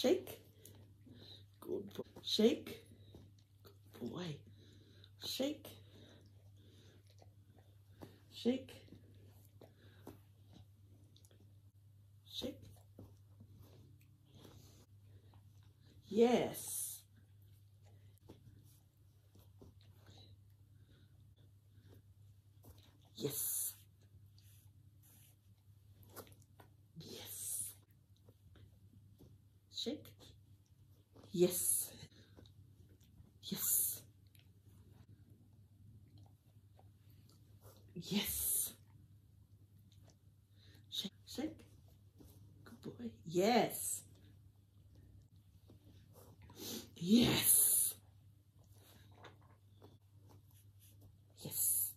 Shake. Good boy. Shake. Good boy. Shake. Shake. Shake. Yes. Yes. Yes. Shake. Yes. Yes. Yes. Shake. Shake. Good boy. Yes. Yes. Yes.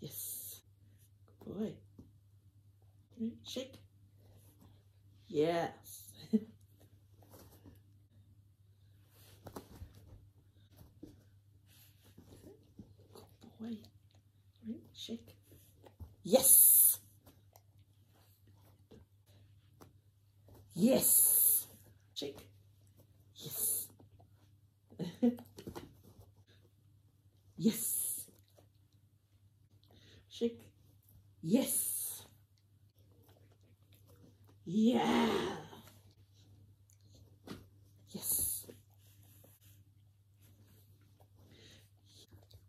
Yes. Good boy. Shake. Yes. Good boy. Right, shake. Yes. Yes. Shake. Yes. yes. Shake. Yes. Yeah. Yes.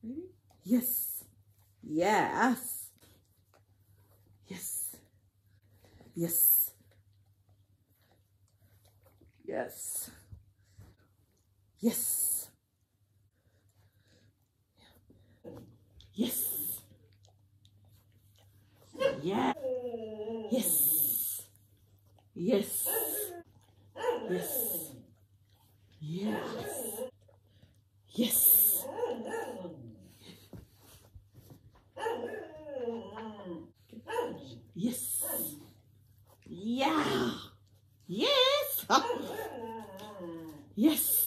Ready? Yes. Yes. Yes. Yes. Yes. Yes. Yes. Yeah. Yes. Yes. Yes. Yes. Yes. Yes. Yeah. Yes. Yes.